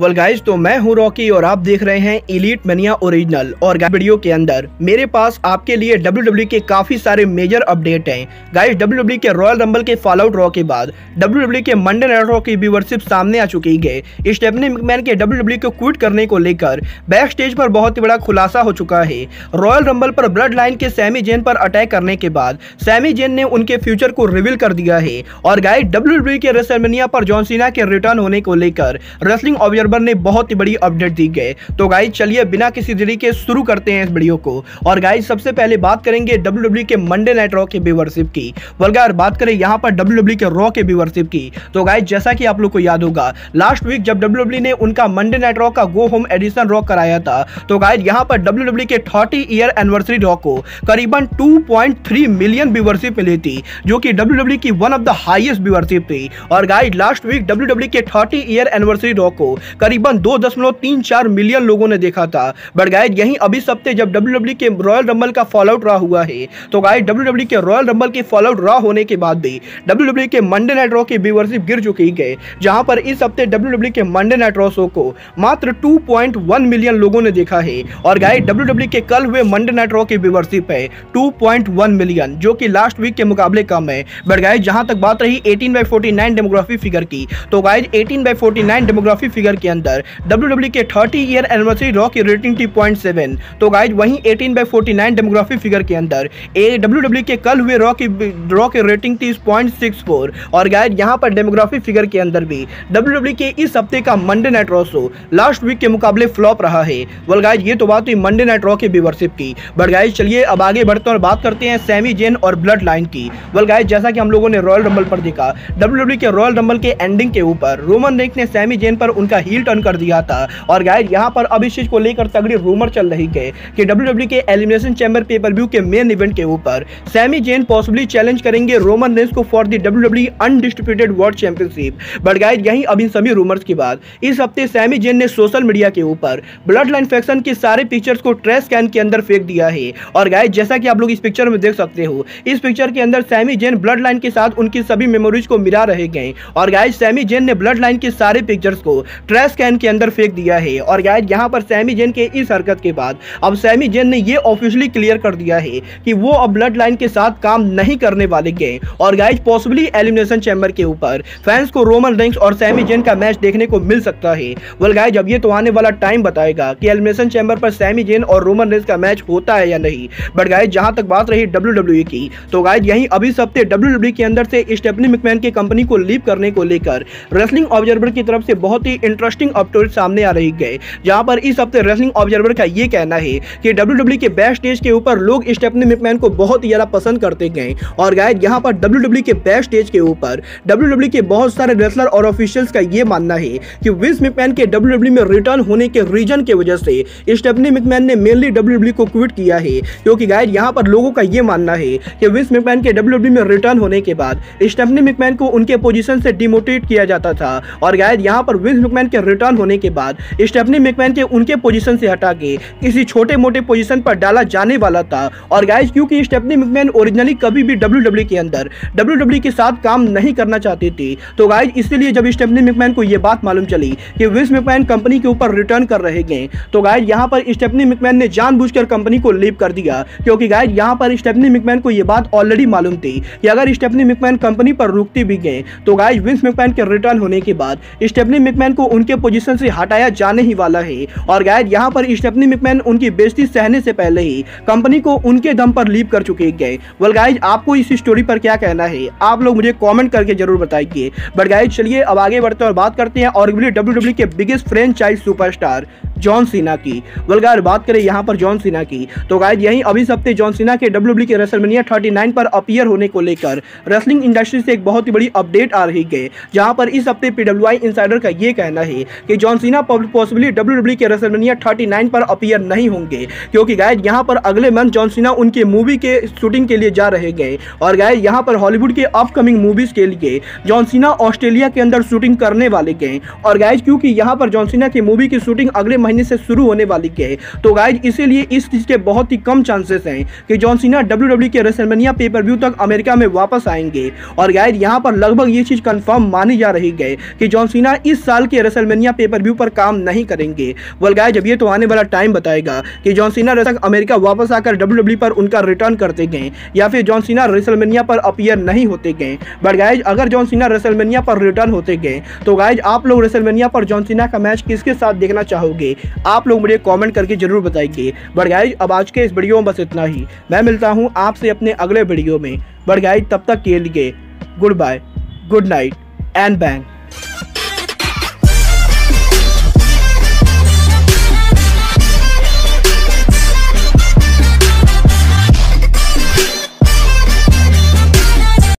Well guys तो मैं हूँ रॉकी और आप देख रहे हैं इलीट मनिया ओरिजिनल और वीडियो के अंदर मेरे पास आपके लिए डब्ल्यू के काफ़ी सारे मेजर अपडेट हैं। गाइज़ डब्ल्यू के रॉयल रंबल के फॉल आउट रॉ के बाद डब्ल्यू के मंडे नाइट रॉ की व्यूवरशिप सामने आ चुकी है। स्टेपनी मैन के डब्ल्यू को क्विट करने को लेकर बैक स्टेज पर बहुत ही बड़ा खुलासा हो चुका है। रॉयल रंबल पर ब्लड लाइन के सैमी जेन पर अटैक करने के बाद सैमी जेन ने उनके फ्यूचर को रिवील कर दिया है। और गाइज़ डब्ल्यू के रेसलमेनिया पर जॉनसीना के रिटर्न होने को लेकर रेसलिंग ऑब्जर्वर ने बहुत ही बड़ी अपडेट दी गई। तो गाइज़ चलिए बिना किसी देरी के शुरू करते हैं इस वीडियो को। और गाइज़ सबसे पहले बात करेंगे डब्ल्यू के मंडे नाइट रॉ के व्यूवरशिप की। बल्कि बात करें यहाँ पर डब्ल्यू के रॉ के व्यूवरशिप की। तो गाइज़ जैसा कि आप लोग को याद होगा लास्ट वीक जब डब्ल्यू ने उनका मंडे नाइट रॉ का गो होम एडिशन रॉ कराया था तो गाइज़ यहाँ पर डब्ल्यू के थर्टी ईयर एनिवर्सरी रॉ को करीबन 2.3 मिलियन व्यूवरशिप मिली थी, जो कि डब्ल्यू की one of the highest viewership थी। और गाइज़ लास्ट वीक डब्ल्यू के थर्टी ईयर एनिवर्सरी रॉ को करीबन दो दशमलव तीन चार मिलियन लोगों ने देखा था। बट गाइड यही अभी सप्ते जब डब्ल्यू के रॉयल रंबल का फॉल आउट रहा हुआ है। तो गाइड डब्ल्यू के रॉयल रंबल के फॉल आउट रहा होने के बाद भी डब्ल्यू के मंडे नाइट रॉ की व्यूवरशिप गिर चुकी है। जहाँ पर इस हफ़्ते डब्ल्यू के मंडे नाइट रॉ शो को मात्र 2.1 मिलियन लोगों ने देखा है। और गाइड डब्ल्यू के कल हुए मंडे नाइट रॉ की व्यूवरशिप है 2.1 मिलियन जो कि लास्ट वीक के मुकाबले कम है। बट गाइड जहाँ तक बात रही 18 बाई 49 डेमोग्राफी फिगर की तो गाइड 18 बाई 49 डेमोग्राफी फिगर के अंदर डब्ल्यू के थर्टी ईयर एनिवर्सरी रॉ की रेटिंग थी पॉइंट सेवन तो गाइज़ वहीं eighteen by forty nine demography figure के अंदर ए डब्ल्यू के कल हुए रॉ की रॉ की रेटिंग थी पॉइंट सिक्स फोर और गाइज़ यहाँ पर डेमोग्राफी फिगर के अंदर भी डब्ल्यू के इस हफ़्ते का Monday night Raw show last week के मुकाबले फ्लॉप रहा है। वल गाइज़ ये तो बात हुई मंडे नाइट रॉ की व्यूवरशिप की। बट गाइज़ चलिए अब आगे बढ़ते हैं और बात करते हैं सैमी जेन और ब्लड लाइन की। वल गाइज़ जैसा कि हम लोगों ने रॉयल रंबल पर देखा डब्ल्यू के रॉयल रंबल के एंडिंग के ऊपर रोमन रेंक ने सैमी जेन पर उनका हील टर्न कर दिया था। और गाइड यहाँ पर अब इस चीज़ को लेकर तगड़ी रूमर चल रही है कि WWE के elimination chamber pay per view के मेन इवेंट के ऊपर सैमी जेन पॉसिबली चैलेंज करेंगे रोमन रेंस को for the W undisputed world championship but guys यही अब इन सभी रूमर्स के बाद इस हफ़्ते सैमी जेन ने सोशल मीडिया के ऊपर ब्लड लाइन फैक्शन के सारे पिक्चर्स को ट्रेस कैन के अंदर फेंक दिया है। और गाइड जैसा कि आप लोग इस पिक्चर में देख सकते हो, इस पिक्चर के अंदर सैमी जेन ब्लड लाइन के साथ उनकी सभी मेमोरीज को मिला रहे गए और गाइड सैमी जेन ने ब्लड लाइन के सारे पिक्चर्स को ट्रेस कैन के अंदर फेंक दिया है और गाइज़ यहाँ पर सैमी जेन के इस हरकत के बाद, अब सैमी जेन ने ये ऑफिशियली क्लियर कर दिया है कि वो अब ब्लड लाइन के साथ काम नहीं करने वाले गए। और गाइज़ पॉसिबली एलिमिनेशन चैम्बर के ऊपर फैंस को रोमन रेंक्स और सैमी जेन का मैच देखने को मिल सकता है। वल गाइज़ अब ये तो आने वाला टाइम बताएगा कि एलिमिनेशन चैम्बर पर सैमी जेन और रोमन रेंस का मैच होता है या नहीं। बट गाइज़ जहाँ तक बात रही डब्ल्यू e की तो गाइज़ यही अभी सप्ते डब्ल्यू के अंदर से स्टेपनी मिकमैन की कंपनी को लीव करने को लेकर। रेसलिंग ऑब्जर्वर की तरफ़ से बहुत ही इंटरेस्टिंग अपडेट सामने आ रही है जहाँ पर इस हफ़्ते रेसलिंग ऑब्जर्वर का ये कहना है कि डब्ल्यू के बेस्ट स्टेज के ऊपर लोग स्टेपनी मिकमैन को बहुत ही ज़्यादा पसंद करते गए। और गाय यहाँ पर डब्ल्यू के बेस्ट स्टेज के ऊपर डब्ल्यू के बहुत सारे रेसलर और ऑफिशियल्स का ये मानना है कि विंस मिकमैन के डब्ल्यू में रिटर्न होने के रीजन की वजह से स्टेपनी मिकमैन ने मेनली डब्ल्यू को क्विट किया है। क्योंकि गाय यहाँ पर लोगों का ये मानना है कि विंस मिकमैन के डब्ल्यू में रिटर्न होने के बाद स्टेपनी मिकमैन को उनके पोजीशन से डिमोटिवेट किया जाता था। और गाय यहाँ पर विंस मिकमैन के रिटर्न होने के बाद स्टेपनी मिकमैन के उनके पोजीशन से हटा के किसी छोटे मोटे पोजीशन पर डाला जाने वाला था। और गाइज़ क्योंकि स्टेपनी मिकमैन ओरिजिनली कभी भी डब्ल्यू के अंदर डब्ल्यू के साथ काम नहीं करना चाहती थी तो गाइज़ इसीलिए जब स्टेपनी मिकमैन को यह बात मालूम चली कि विस मिकमैन कंपनी के ऊपर रिटर्न कर रहे गए तो गाइज़ यहाँ पर स्टेपनी मिकमैन ने जानबूझकर कंपनी को लीव कर दिया। क्योंकि गाइज़ यहाँ पर स्टेपनी मिकमैन को यह बात ऑलरेडी मालूम थी कि अगर स्टेपनी मिकमैन कंपनी पर रुकती भी गए तो गाइज़ विंस मिकमैन के रिटर्न होने के बाद स्टेपनी मिकमैन को उनके पोजीशन से हटाया जाने ही वाला है। और गायद, यहाँ पर स्टेपनी मिकमैन उनकी बेजती सहने से पहले ही कंपनी को उनके दम पर लीप कर चुके गए वेल गाइज़ आपको इस स्टोरी पर क्या कहना है? आप लोग मुझे कॉमेंट करके ज़रूर बताइए। बट गाइज़ चलिए, अब आगे बढ़ते और बात करते हैं और डब्ल्यू के biggest franchise superstar John Cena की। वलगार, बात करें यहाँ पर जॉन सीना की तो गायद यही अभी सप्ते जॉन सीना के डब्ल्यू के रेसलमेनिया 39 पर अपियर होने को लेकर रेसलिंग इंडस्ट्री से एक बहुत ही बड़ी अपडेट आ रही है, जहाँ पर इस हफ़्ते पीडब्ल्यूआई इंसाइडर का ये कहना है कि जॉन सीना पॉसिबली डब्ल्यू के रेसलमेनिया 39 पर अपियर नहीं होंगे, क्योंकि गायद यहाँ पर अगले मंथ जॉन सीना उनके मूवी के शूटिंग के लिए जा रहे गए और गाइज़ यहाँ पर हॉलीवुड के अपकमिंग मूवीज़ के लिए जॉन सीना ऑस्ट्रेलिया के अंदर शूटिंग करने वाले गए और गाइज़ क्योंकि यहाँ पर जॉन सीना की मूवी की शूटिंग अगले महीने से शुरू होने वाली है। तो गाइज़ इसीलिए इस चीज़ के बहुत ही कम चांसेस हैं कि जॉन सीना डब्ल्यू के रेसलमेनिया पेपर व्यू तक अमेरिका में वापस आएँगे। और गाइज़ यहाँ पर लगभग ये चीज़ कंफर्म मानी जा रही है कि जॉन सीना इस साल के रेसलमेनिया पेपर व्यू पर काम नहीं करेंगे। वेल गाइज़ जब ये तो आने वाला टाइम बताएगा कि जॉन सीना रेसक अमेरिका वापस आकर डब्ल्यू पर उनका रिटर्न करते गए, या फिर जॉन सीना रेसलमेनिया पर अपियर नहीं होते गए। बट गाइज़ अगर जॉन सीना रेसलमेनिया पर रिटर्न होते गए तो गाइज़ आप लोग रेसलमेनिया पर जॉन सीना का मैच किसके साथ देखना चाहोगे? आप लोग मुझे कॉमेंट करके ज़रूर बताएँगे बट गाइज़ अब आज के इस वीडियो में बस इतना ही। मैं मिलता हूँ आपसे अपने अगले वीडियो में। बट गाइज़ तब तक के लिए goodbye good night and bang